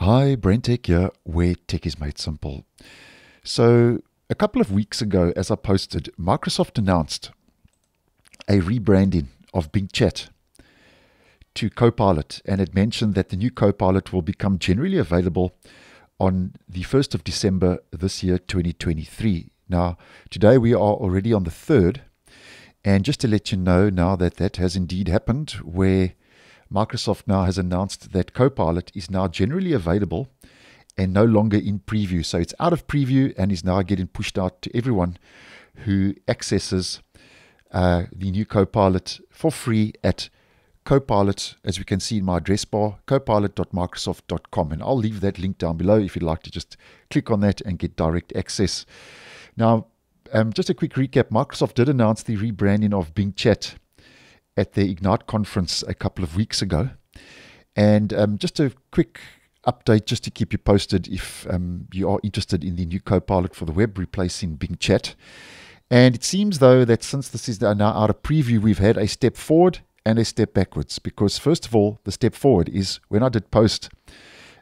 Hi, BrenTech here, where tech is made simple. So, a couple of weeks ago, as I posted, Microsoft announced a rebranding of Bing Chat to Copilot, and it mentioned that the new Copilot will become generally available on the 1st of December this year, 2023. Now, today we are already on the 3rd, and just to let you know now that that has indeed happened, where Microsoft now has announced that Copilot is now generally available and no longer in preview. So it's out of preview and is now getting pushed out to everyone who accesses uh, the new Copilot for free at Copilot, as we can see in my address bar, copilot.microsoft.com. And I'll leave that link down below if you'd like to just click on that and get direct access. Now, um, just a quick recap Microsoft did announce the rebranding of Bing Chat at the Ignite conference a couple of weeks ago. And um, just a quick update, just to keep you posted if um, you are interested in the new Copilot for the web replacing Bing Chat. And it seems, though, that since this is now out of preview, we've had a step forward and a step backwards. Because, first of all, the step forward is when I did post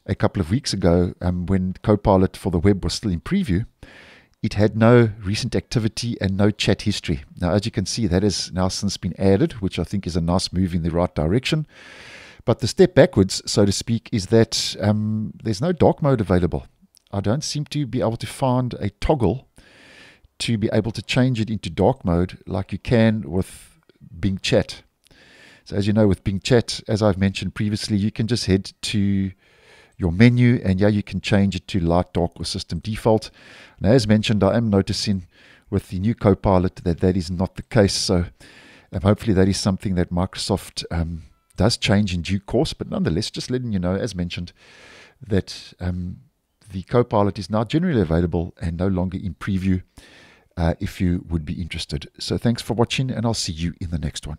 a couple of weeks ago, um, when Copilot for the web was still in preview, it had no recent activity and no chat history. Now, as you can see, that has now since been added, which I think is a nice move in the right direction. But the step backwards, so to speak, is that um, there's no dark mode available. I don't seem to be able to find a toggle to be able to change it into dark mode like you can with Bing Chat. So, as you know, with Bing Chat, as I've mentioned previously, you can just head to your menu, and yeah, you can change it to light, dark, or system default. Now, as mentioned, I am noticing with the new Copilot that that is not the case. So, um, hopefully, that is something that Microsoft um, does change in due course. But nonetheless, just letting you know, as mentioned, that um, the Copilot is now generally available and no longer in preview uh, if you would be interested. So, thanks for watching, and I'll see you in the next one.